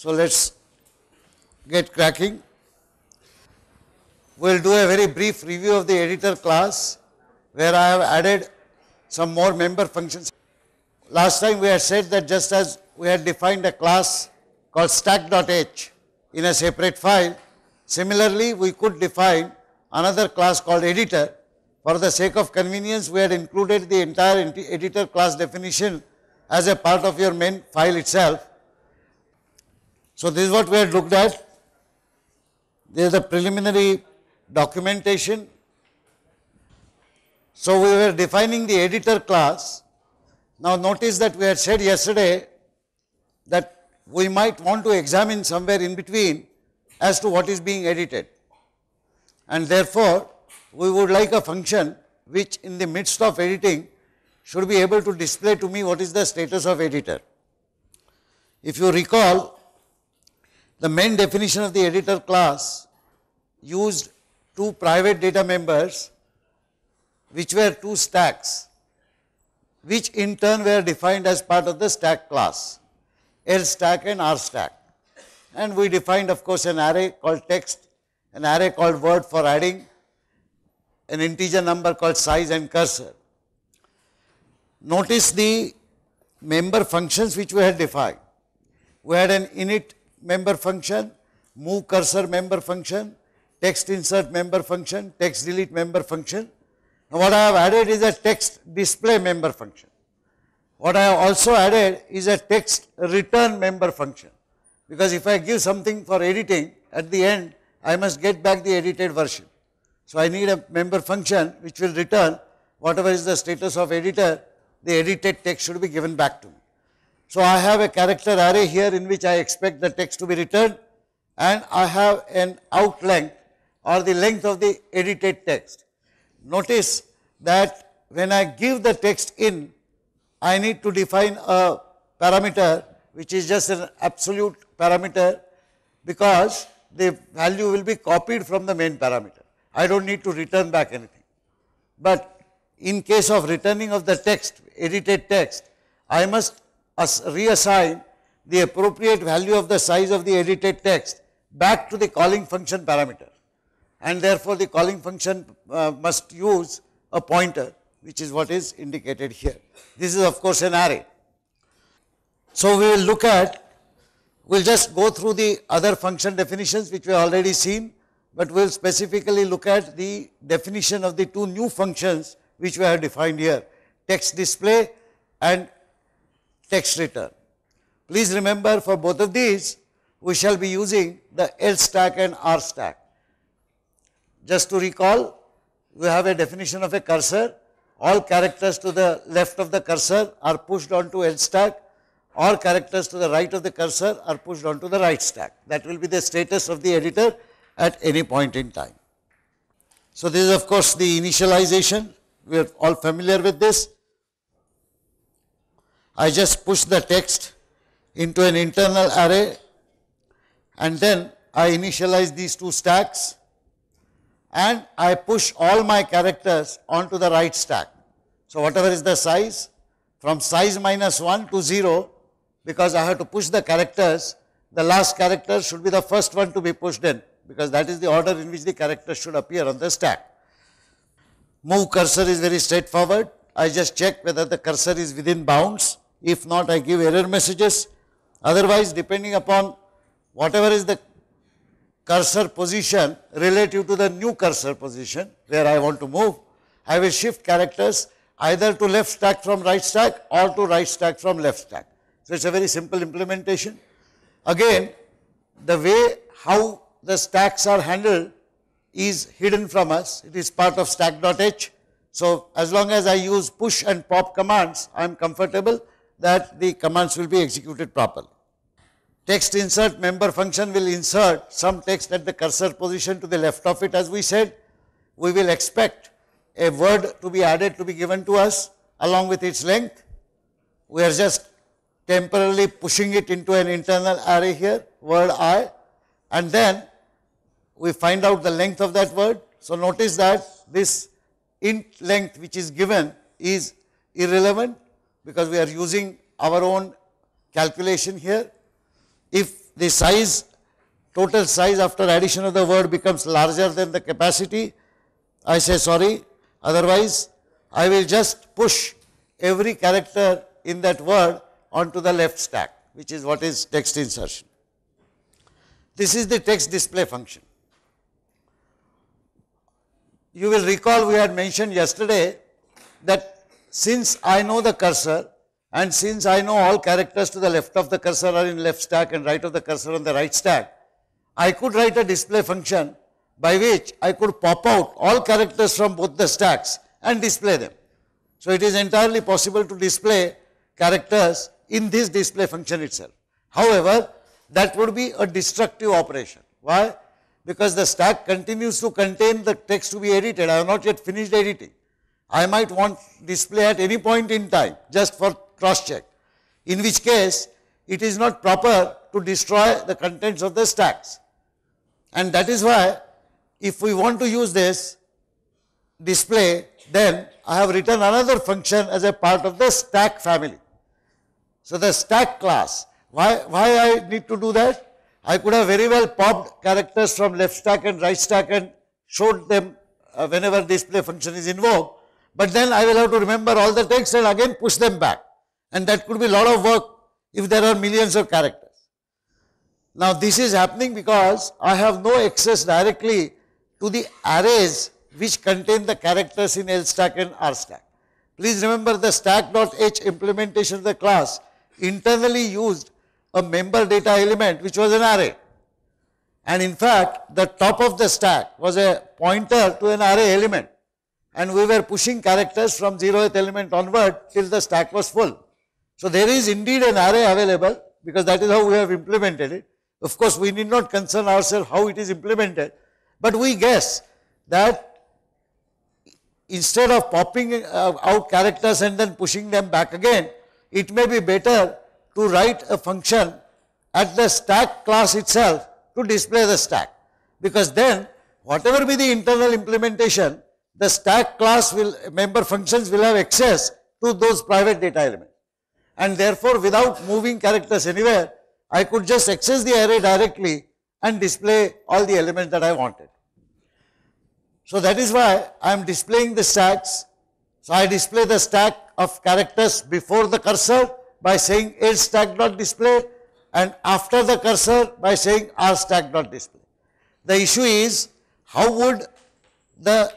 So let's get cracking. We'll do a very brief review of the editor class where I have added some more member functions. Last time we had said that just as we had defined a class called stack.h in a separate file, similarly we could define another class called editor. For the sake of convenience, we had included the entire editor class definition as a part of your main file itself. So this is what we had looked at. There is the preliminary documentation. So we were defining the editor class. Now notice that we had said yesterday that we might want to examine somewhere in between as to what is being edited. And therefore, we would like a function which in the midst of editing should be able to display to me what is the status of editor. If you recall, the main definition of the editor class used two private data members which were two stacks which in turn were defined as part of the stack class, L stack and R stack. And we defined of course an array called text, an array called word for adding, an integer number called size and cursor. Notice the member functions which we had defined. We had an init member function, move cursor member function, text insert member function, text delete member function. Now what I have added is a text display member function. What I have also added is a text return member function because if I give something for editing at the end I must get back the edited version. So I need a member function which will return whatever is the status of editor the edited text should be given back to me. So I have a character array here in which I expect the text to be returned and I have an out length or the length of the edited text. Notice that when I give the text in, I need to define a parameter which is just an absolute parameter because the value will be copied from the main parameter. I do not need to return back anything. But in case of returning of the text, edited text, I must reassign the appropriate value of the size of the edited text back to the calling function parameter and therefore the calling function uh, must use a pointer which is what is indicated here. This is of course an array. So we will look at, we will just go through the other function definitions which we have already seen, but we will specifically look at the definition of the two new functions which we have defined here, text display and text return. Please remember for both of these, we shall be using the L stack and R stack. Just to recall, we have a definition of a cursor. All characters to the left of the cursor are pushed onto L stack. All characters to the right of the cursor are pushed onto the right stack. That will be the status of the editor at any point in time. So this is of course the initialization. We are all familiar with this. I just push the text into an internal array and then I initialize these two stacks and I push all my characters onto the right stack. So whatever is the size, from size minus 1 to 0, because I have to push the characters, the last character should be the first one to be pushed in, because that is the order in which the characters should appear on the stack. Move cursor is very straightforward. I just check whether the cursor is within bounds. If not, I give error messages. Otherwise, depending upon whatever is the cursor position relative to the new cursor position where I want to move, I will shift characters either to left stack from right stack or to right stack from left stack. So, it is a very simple implementation. Again, the way how the stacks are handled is hidden from us, it is part of stack.h. So, as long as I use push and pop commands, I am comfortable that the commands will be executed properly. Text insert member function will insert some text at the cursor position to the left of it as we said. We will expect a word to be added to be given to us along with its length. We are just temporarily pushing it into an internal array here, word i, and then we find out the length of that word. So notice that this int length which is given is irrelevant because we are using our own calculation here if the size, total size after addition of the word becomes larger than the capacity, I say sorry. Otherwise, I will just push every character in that word onto the left stack, which is what is text insertion. This is the text display function. You will recall we had mentioned yesterday that since I know the cursor and since I know all characters to the left of the cursor are in left stack and right of the cursor on the right stack, I could write a display function by which I could pop out all characters from both the stacks and display them. So it is entirely possible to display characters in this display function itself. However, that would be a destructive operation. Why? Because the stack continues to contain the text to be edited. I have not yet finished editing. I might want display at any point in time just for cross check. In which case, it is not proper to destroy the contents of the stacks. And that is why if we want to use this display, then I have written another function as a part of the stack family. So the stack class, why, why I need to do that? I could have very well popped characters from left stack and right stack and showed them uh, whenever display function is invoked, but then I will have to remember all the text and again push them back. And that could be a lot of work if there are millions of characters. Now this is happening because I have no access directly to the arrays which contain the characters in L stack and R stack. Please remember the stack.h implementation of the class internally used a member data element which was an array. And in fact, the top of the stack was a pointer to an array element. And we were pushing characters from 0th element onward till the stack was full. So there is indeed an array available because that is how we have implemented it. Of course, we need not concern ourselves how it is implemented, but we guess that instead of popping uh, out characters and then pushing them back again, it may be better to write a function at the stack class itself to display the stack. Because then, whatever be the internal implementation, the stack class will, member functions will have access to those private data elements. And therefore, without moving characters anywhere, I could just access the array directly and display all the elements that I wanted. So that is why I am displaying the stacks. So I display the stack of characters before the cursor by saying L stack dot display and after the cursor by saying R stack dot display. The issue is how would the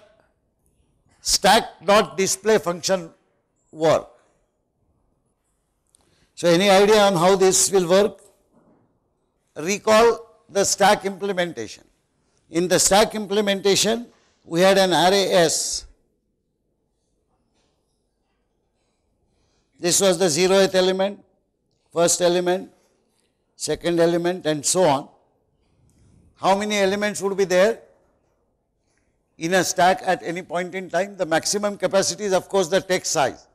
stack dot display function work? So any idea on how this will work? Recall the stack implementation. In the stack implementation, we had an array S. This was the zeroth element, first element, second element and so on. How many elements would be there in a stack at any point in time? The maximum capacity is of course the text size.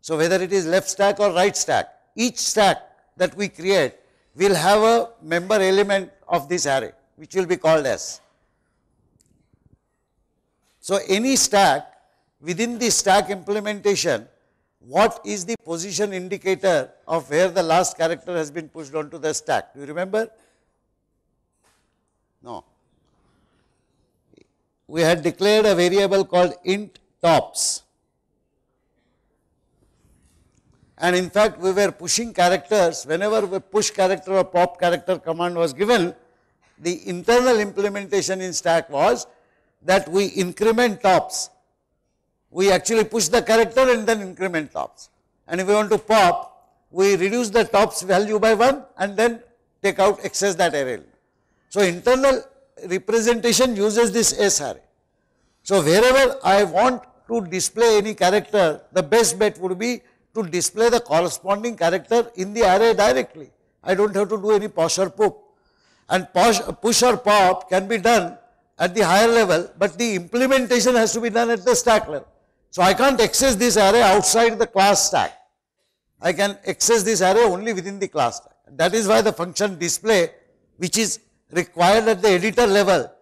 So whether it is left stack or right stack, each stack that we create will have a member element of this array which will be called S. So any stack, within the stack implementation, what is the position indicator of where the last character has been pushed onto the stack? Do you remember? No. We had declared a variable called int tops. And in fact, we were pushing characters, whenever we push character or pop character command was given, the internal implementation in stack was that we increment tops. We actually push the character and then increment tops. And if we want to pop, we reduce the tops value by 1 and then take out excess that array. So internal representation uses this S array. So wherever I want to display any character, the best bet would be to display the corresponding character in the array directly. I don't have to do any push or pop. And push or pop can be done at the higher level, but the implementation has to be done at the stack level. So I can't access this array outside the class stack. I can access this array only within the class stack. That is why the function display, which is required at the editor level,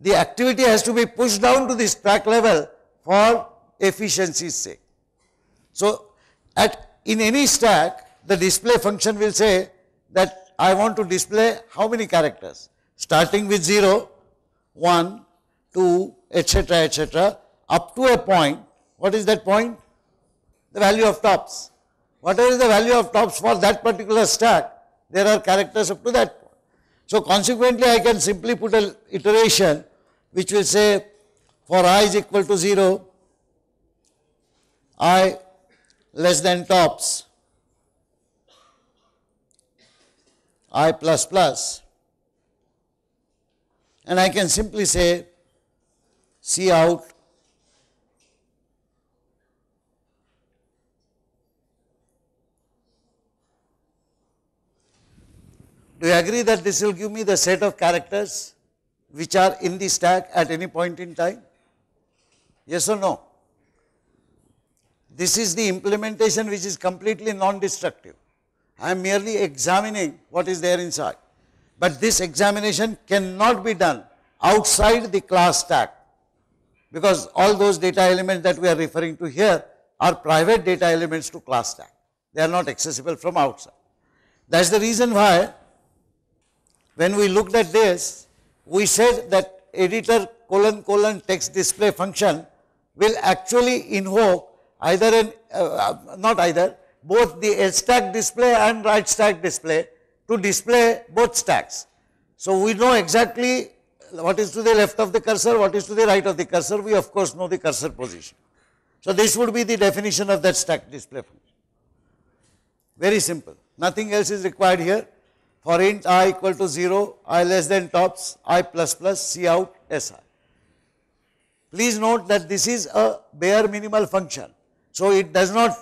the activity has to be pushed down to the stack level for efficiency's sake. So at in any stack, the display function will say that I want to display how many characters? Starting with 0, 1, 2, etc., etc., up to a point. What is that point? The value of tops. Whatever is the value of tops for that particular stack, there are characters up to that. So consequently, I can simply put an iteration which will say for i is equal to 0, i less than tops, i plus plus, and I can simply say C out Do you agree that this will give me the set of characters which are in the stack at any point in time? Yes or no? This is the implementation which is completely non-destructive. I am merely examining what is there inside. But this examination cannot be done outside the class stack because all those data elements that we are referring to here are private data elements to class stack. They are not accessible from outside. That is the reason why when we looked at this, we said that editor colon colon text display function will actually invoke either an, uh, not either, both the L stack display and right stack display to display both stacks. So we know exactly what is to the left of the cursor, what is to the right of the cursor. We of course know the cursor position. So this would be the definition of that stack display function. Very simple. Nothing else is required here for int i equal to 0, i less than tops, i plus plus, C out, Si. Please note that this is a bare minimal function. So it does not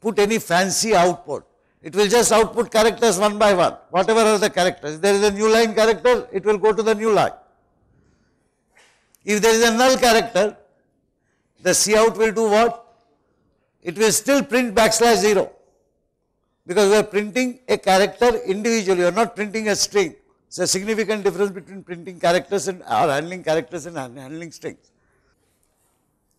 put any fancy output. It will just output characters one by one, whatever are the characters. If there is a new line character, it will go to the new line. If there is a null character, the C out will do what? It will still print backslash 0 because we are printing a character individually, you are not printing a string. It's a significant difference between printing characters and or handling characters and handling strings.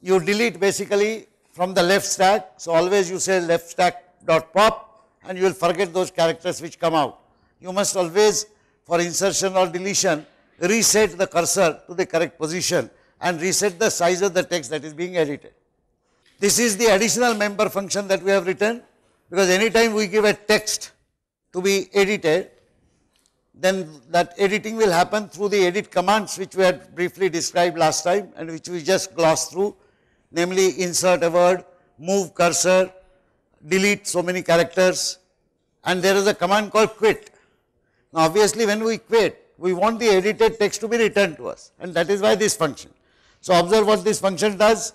You delete basically from the left stack, so always you say left stack dot pop and you will forget those characters which come out. You must always for insertion or deletion reset the cursor to the correct position and reset the size of the text that is being edited. This is the additional member function that we have written because anytime we give a text to be edited, then that editing will happen through the edit commands which we had briefly described last time and which we just glossed through, namely insert a word, move cursor, delete so many characters and there is a command called quit. Now obviously when we quit, we want the edited text to be returned to us and that is why this function. So observe what this function does.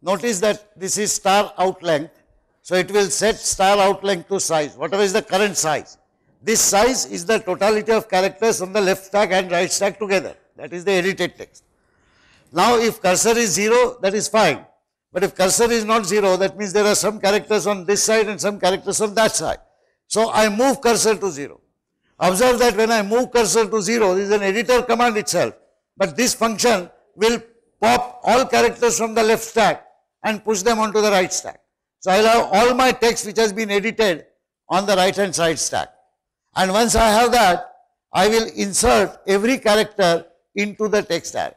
Notice that this is star out length. So it will set star out length to size, whatever is the current size. This size is the totality of characters on the left stack and right stack together. That is the edited text. Now if cursor is 0, that is fine. But if cursor is not 0, that means there are some characters on this side and some characters on that side. So I move cursor to 0. Observe that when I move cursor to 0, this is an editor command itself. But this function will pop all characters from the left stack and push them onto the right stack. So I will have all my text which has been edited on the right hand side stack. And once I have that, I will insert every character into the text array.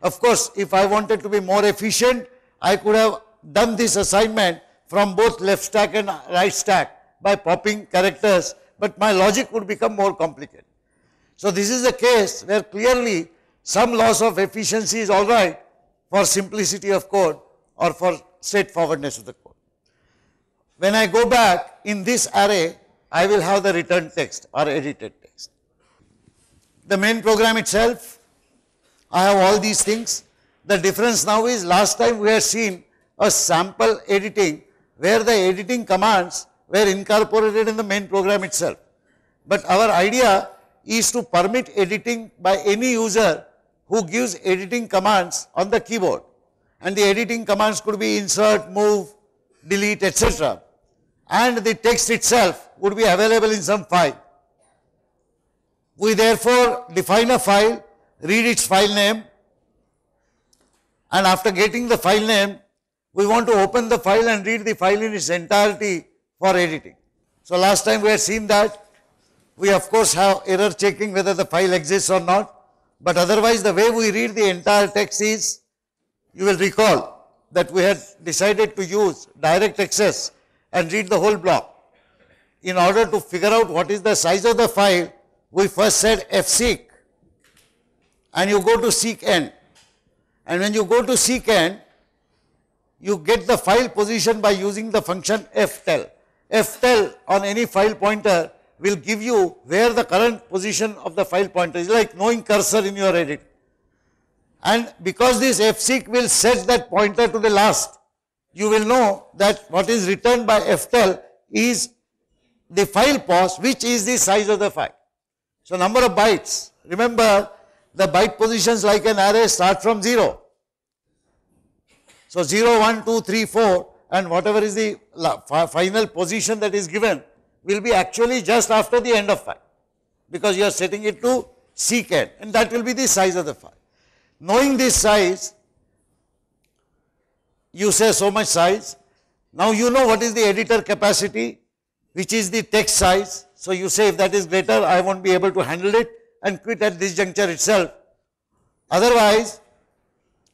Of course, if I wanted to be more efficient, I could have done this assignment from both left stack and right stack by popping characters, but my logic would become more complicated. So this is a case where clearly some loss of efficiency is alright for simplicity of code, or for straightforwardness of the code. When I go back in this array, I will have the return text or edited text. The main program itself, I have all these things. The difference now is last time we had seen a sample editing where the editing commands were incorporated in the main program itself. But our idea is to permit editing by any user who gives editing commands on the keyboard and the editing commands could be insert, move, delete, etc. And the text itself would be available in some file. We therefore define a file, read its file name, and after getting the file name, we want to open the file and read the file in its entirety for editing. So last time we had seen that we of course have error checking whether the file exists or not, but otherwise the way we read the entire text is, you will recall that we had decided to use direct access and read the whole block. In order to figure out what is the size of the file, we first said fseek and you go to seek end. And when you go to seek end, you get the file position by using the function ftell. ftell on any file pointer will give you where the current position of the file pointer is like knowing cursor in your edit. And because this f fseek will set that pointer to the last, you will know that what is returned by ftell is the file pos which is the size of the file. So number of bytes. Remember the byte positions like an array start from 0. So 0, 1, 2, 3, 4 and whatever is the final position that is given will be actually just after the end of file because you are setting it to seek end and that will be the size of the file. Knowing this size, you say so much size. Now you know what is the editor capacity, which is the text size. So you say if that is greater, I won't be able to handle it and quit at this juncture itself. Otherwise,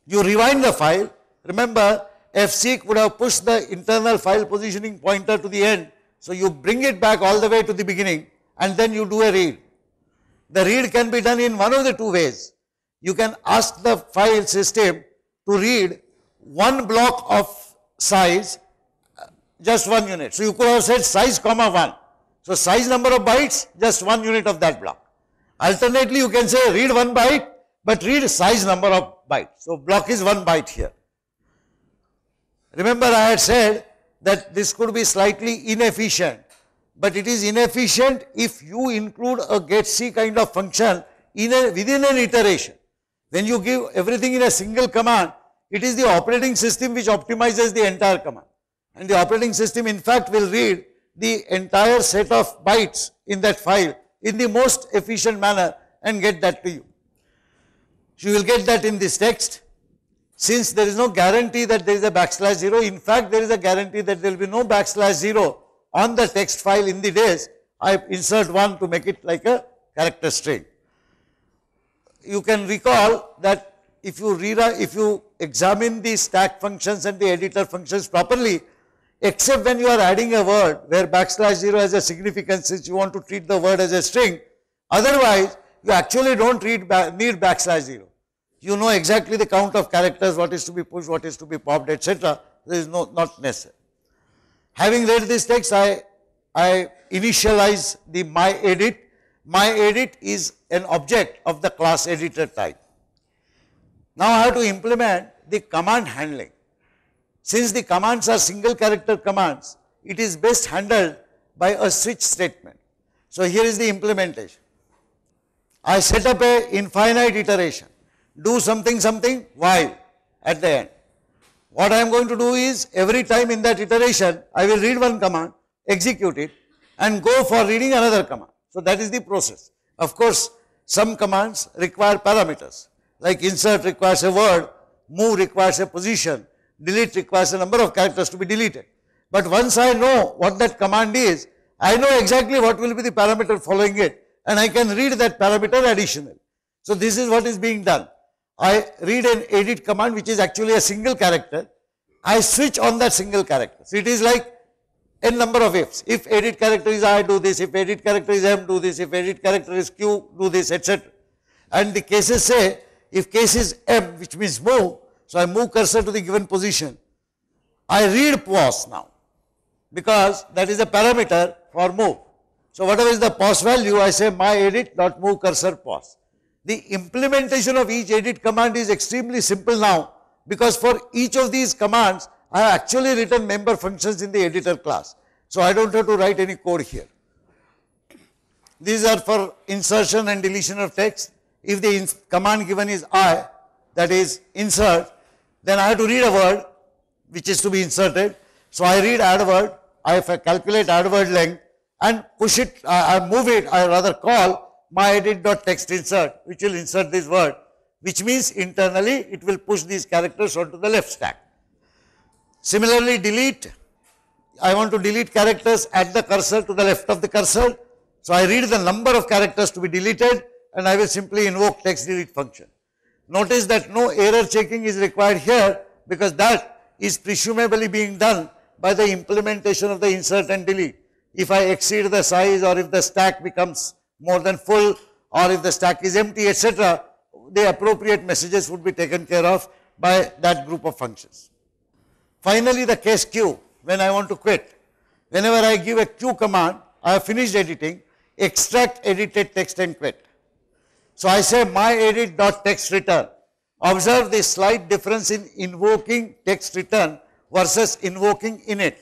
you rewind the file. Remember, fseek would have pushed the internal file positioning pointer to the end. So you bring it back all the way to the beginning and then you do a read. The read can be done in one of the two ways you can ask the file system to read one block of size, uh, just one unit. So you could have said size comma 1. So size number of bytes, just one unit of that block. Alternately, you can say read one byte, but read size number of bytes. So block is one byte here. Remember I had said that this could be slightly inefficient, but it is inefficient if you include a get getC kind of function in a, within an iteration. When you give everything in a single command, it is the operating system which optimizes the entire command. And the operating system in fact will read the entire set of bytes in that file in the most efficient manner and get that to you. You will get that in this text. Since there is no guarantee that there is a backslash 0, in fact there is a guarantee that there will be no backslash 0 on the text file in the days, I insert 1 to make it like a character string you can recall that if you if you examine the stack functions and the editor functions properly, except when you are adding a word where backslash 0 has a significance since you want to treat the word as a string. Otherwise, you actually don't read back, need backslash 0. You know exactly the count of characters, what is to be pushed, what is to be popped, etc. There is no, not necessary. Having read this text, I, I initialize the my edit my edit is an object of the class editor type. Now I have to implement the command handling. Since the commands are single character commands, it is best handled by a switch statement. So here is the implementation. I set up a infinite iteration, do something something while at the end. What I am going to do is every time in that iteration, I will read one command, execute it and go for reading another command. So that is the process. Of course, some commands require parameters, like insert requires a word, move requires a position, delete requires a number of characters to be deleted. But once I know what that command is, I know exactly what will be the parameter following it and I can read that parameter additional. So this is what is being done. I read an edit command which is actually a single character. I switch on that single character. So it is like n number of ifs. If edit character is I, do this. If edit character is M, do this. If edit character is Q, do this, etc. And the cases say, if case is M, which means move, so I move cursor to the given position. I read pos now, because that is a parameter for move. So whatever is the pos value, I say my edit dot move cursor pos. The implementation of each edit command is extremely simple now, because for each of these commands, I have actually written member functions in the editor class. So I don't have to write any code here. These are for insertion and deletion of text. If the command given is I, that is insert, then I have to read a word which is to be inserted. So I read add word, I calculate add word length and push it, I move it, I rather call my edit dot text insert, which will insert this word, which means internally it will push these characters onto the left stack. Similarly, delete. I want to delete characters at the cursor to the left of the cursor. So I read the number of characters to be deleted and I will simply invoke text delete function. Notice that no error checking is required here because that is presumably being done by the implementation of the insert and delete. If I exceed the size or if the stack becomes more than full or if the stack is empty etc., the appropriate messages would be taken care of by that group of functions. Finally, the case q when I want to quit. Whenever I give a q command, I have finished editing, extract edited text and quit. So I say my edit dot text return. Observe the slight difference in invoking text return versus invoking init.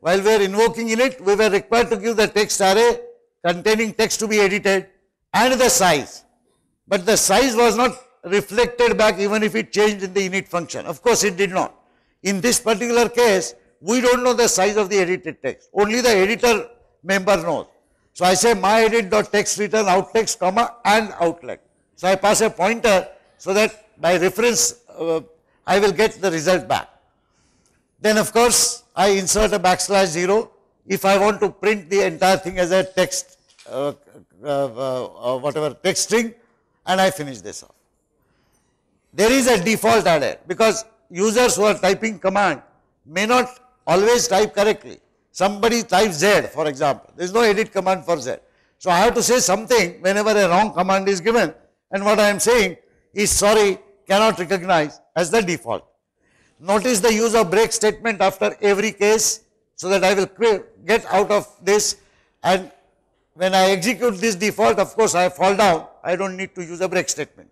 While we are invoking init, we were required to give the text array containing text to be edited and the size. But the size was not reflected back even if it changed in the init function. Of course, it did not. In this particular case, we don't know the size of the edited text. Only the editor member knows. So I say my edit dot text return out text comma and outlet. So I pass a pointer so that by reference uh, I will get the result back. Then of course I insert a backslash 0 if I want to print the entire thing as a text uh, uh, uh, uh whatever text string and I finish this off. There is a default added because users who are typing command may not always type correctly. Somebody types Z for example, there is no edit command for Z. So I have to say something whenever a wrong command is given and what I am saying is sorry cannot recognize as the default. Notice the use of break statement after every case so that I will get out of this and when I execute this default of course I fall down I do not need to use a break statement.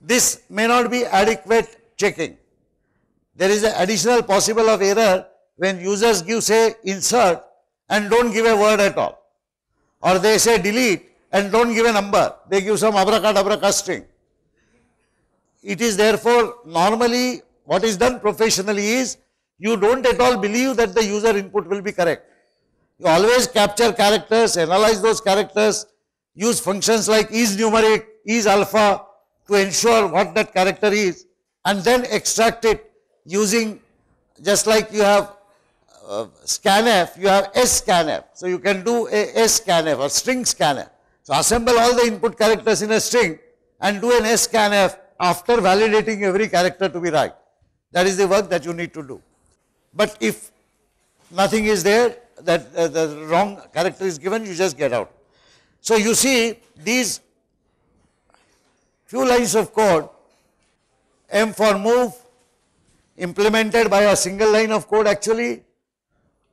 This may not be adequate checking. There is an additional possible of error when users give say insert and do not give a word at all or they say delete and do not give a number, they give some abracadabra string. It is therefore normally what is done professionally is you do not at all believe that the user input will be correct. You always capture characters, analyze those characters, use functions like is numeric, is alpha to ensure what that character is and then extract it using just like you have uh, scanf, you have scanf. So you can do a scanf or string scanf. So assemble all the input characters in a string and do an scanf after validating every character to be right. That is the work that you need to do. But if nothing is there, that uh, the wrong character is given, you just get out. So you see these few lines of code, M for move, implemented by a single line of code actually,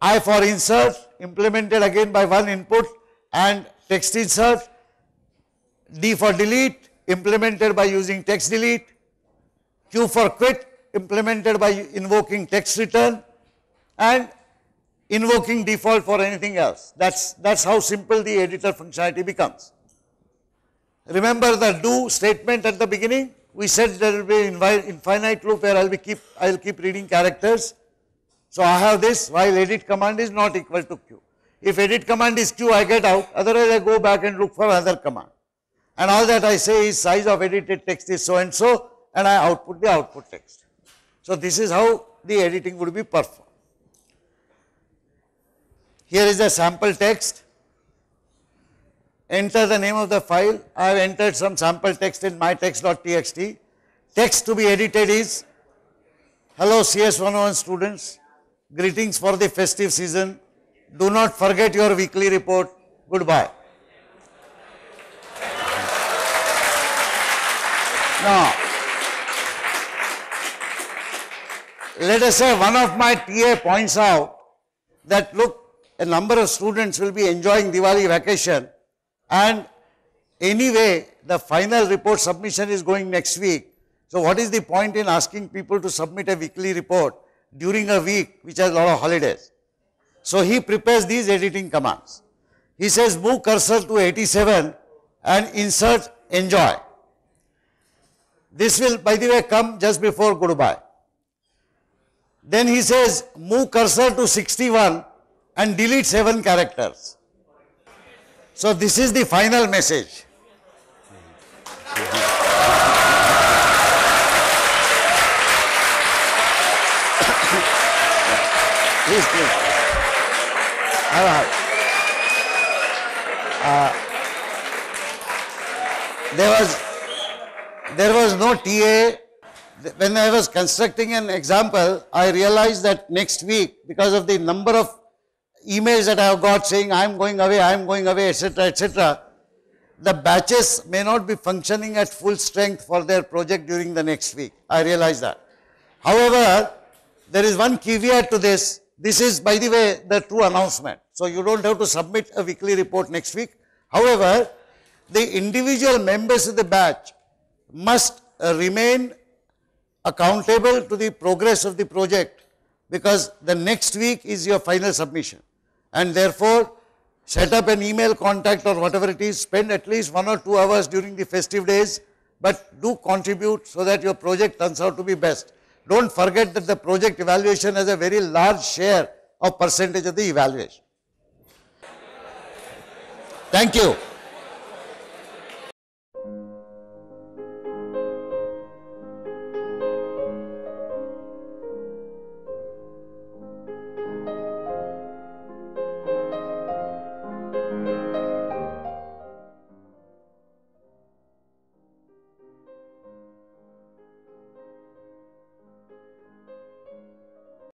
I for insert, implemented again by one input and text insert, D for delete, implemented by using text delete, Q for quit, implemented by invoking text return and invoking default for anything else. That's, that's how simple the editor functionality becomes. Remember the do statement at the beginning? We said there will be infinite loop where I'll be keep, I'll keep reading characters. So I have this while edit command is not equal to q. If edit command is q, I get out, otherwise I go back and look for another command. And all that I say is size of edited text is so and so, and I output the output text. So this is how the editing would be performed. Here is a sample text. Enter the name of the file. I have entered some sample text in mytext.txt. Text to be edited is Hello CS101 students, greetings for the festive season. Do not forget your weekly report. Goodbye. Now, let us say one of my TA points out that look, a number of students will be enjoying Diwali vacation and anyway the final report submission is going next week. So what is the point in asking people to submit a weekly report during a week which has a lot of holidays? So he prepares these editing commands. He says move cursor to 87 and insert enjoy. This will by the way come just before goodbye. Then he says move cursor to 61 and delete 7 characters. So this is the final message. please, please. Uh, there was there was no TA. When I was constructing an example, I realized that next week, because of the number of emails that I have got saying I am going away, I am going away, etc., etc., the batches may not be functioning at full strength for their project during the next week. I realize that. However, there is one caveat to this. This is, by the way, the true announcement. So you don't have to submit a weekly report next week. However, the individual members of the batch must uh, remain accountable to the progress of the project because the next week is your final submission. And therefore, set up an email contact or whatever it is, spend at least one or two hours during the festive days, but do contribute so that your project turns out to be best. Don't forget that the project evaluation has a very large share of percentage of the evaluation. Thank you.